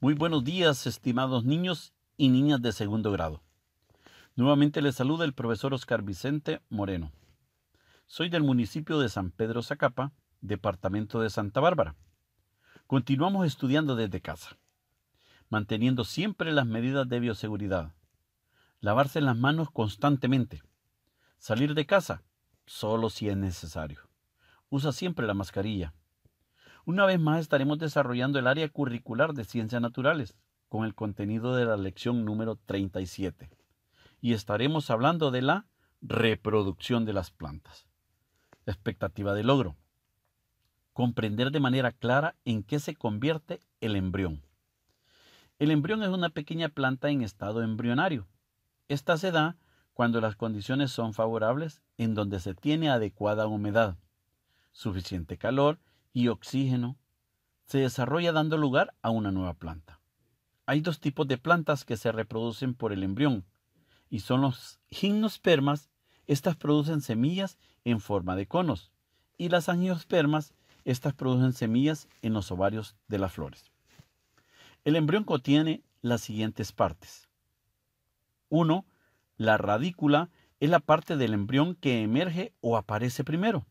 Muy buenos días, estimados niños y niñas de segundo grado. Nuevamente les saluda el profesor Oscar Vicente Moreno. Soy del municipio de San Pedro Zacapa, departamento de Santa Bárbara. Continuamos estudiando desde casa, manteniendo siempre las medidas de bioseguridad. Lavarse las manos constantemente. Salir de casa solo si es necesario. Usa siempre la mascarilla. Una vez más estaremos desarrollando el área curricular de ciencias naturales con el contenido de la lección número 37 y estaremos hablando de la reproducción de las plantas. expectativa de logro. Comprender de manera clara en qué se convierte el embrión. El embrión es una pequeña planta en estado embrionario. Esta se da cuando las condiciones son favorables en donde se tiene adecuada humedad, suficiente calor y oxígeno, se desarrolla dando lugar a una nueva planta. Hay dos tipos de plantas que se reproducen por el embrión, y son los gimnospermas, estas producen semillas en forma de conos, y las angiospermas, estas producen semillas en los ovarios de las flores. El embrión contiene las siguientes partes. 1. La radícula es la parte del embrión que emerge o aparece primero.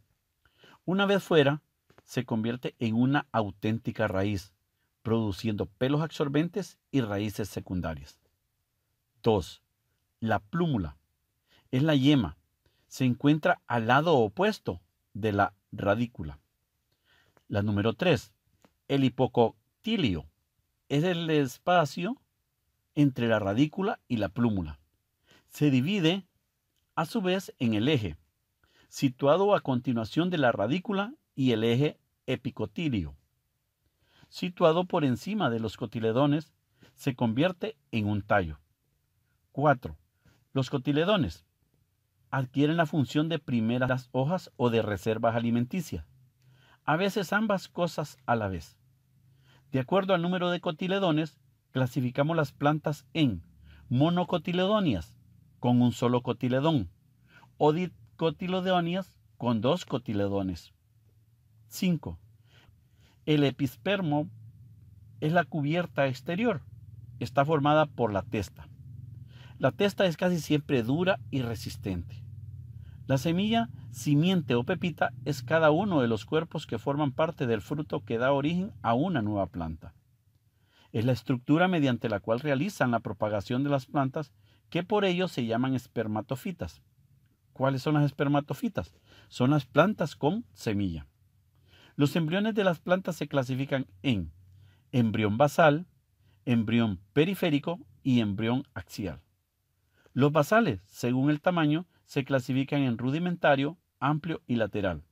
Una vez fuera, se convierte en una auténtica raíz, produciendo pelos absorbentes y raíces secundarias. 2. La plúmula es la yema. Se encuentra al lado opuesto de la radícula. La número 3. El hipocotilio es el espacio entre la radícula y la plúmula. Se divide a su vez en el eje, situado a continuación de la radícula y el eje epicotilio. Situado por encima de los cotiledones, se convierte en un tallo. 4. Los cotiledones adquieren la función de primeras hojas o de reservas alimenticias. A veces ambas cosas a la vez. De acuerdo al número de cotiledones, clasificamos las plantas en monocotiledonias, con un solo cotiledón, o dicotiledonias, con dos cotiledones. 5. El epispermo es la cubierta exterior. Está formada por la testa. La testa es casi siempre dura y resistente. La semilla, simiente o pepita es cada uno de los cuerpos que forman parte del fruto que da origen a una nueva planta. Es la estructura mediante la cual realizan la propagación de las plantas que por ello se llaman espermatofitas. ¿Cuáles son las espermatofitas? Son las plantas con semilla. Los embriones de las plantas se clasifican en embrión basal, embrión periférico y embrión axial. Los basales, según el tamaño, se clasifican en rudimentario, amplio y lateral.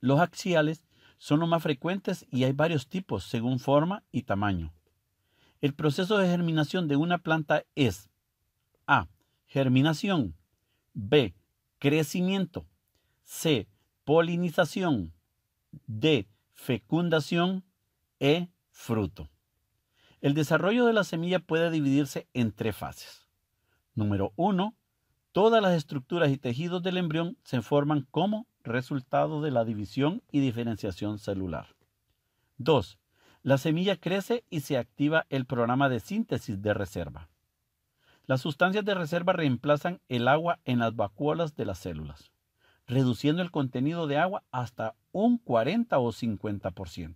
Los axiales son los más frecuentes y hay varios tipos según forma y tamaño. El proceso de germinación de una planta es A. Germinación. B. Crecimiento. C. Polinización. D. Fecundación. E. Fruto. El desarrollo de la semilla puede dividirse en tres fases. Número 1. Todas las estructuras y tejidos del embrión se forman como resultado de la división y diferenciación celular. 2. La semilla crece y se activa el programa de síntesis de reserva. Las sustancias de reserva reemplazan el agua en las vacuolas de las células reduciendo el contenido de agua hasta un 40 o 50%.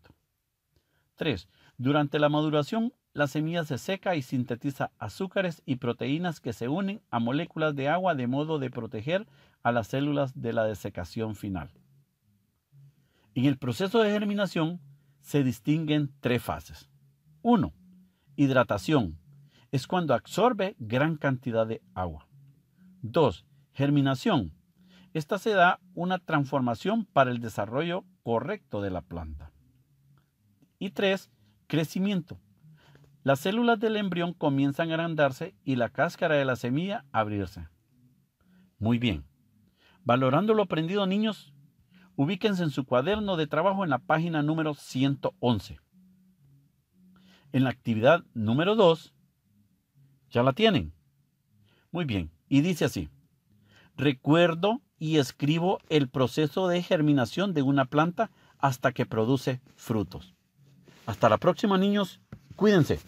3. Durante la maduración, la semilla se seca y sintetiza azúcares y proteínas que se unen a moléculas de agua de modo de proteger a las células de la desecación final. En el proceso de germinación se distinguen tres fases. 1. Hidratación. Es cuando absorbe gran cantidad de agua. 2. Germinación esta se da una transformación para el desarrollo correcto de la planta. Y tres, crecimiento. Las células del embrión comienzan a agrandarse y la cáscara de la semilla a abrirse. Muy bien. Valorando lo aprendido, niños, ubíquense en su cuaderno de trabajo en la página número 111. En la actividad número 2, ¿ya la tienen? Muy bien. Y dice así. Recuerdo y escribo el proceso de germinación de una planta hasta que produce frutos. Hasta la próxima, niños. Cuídense.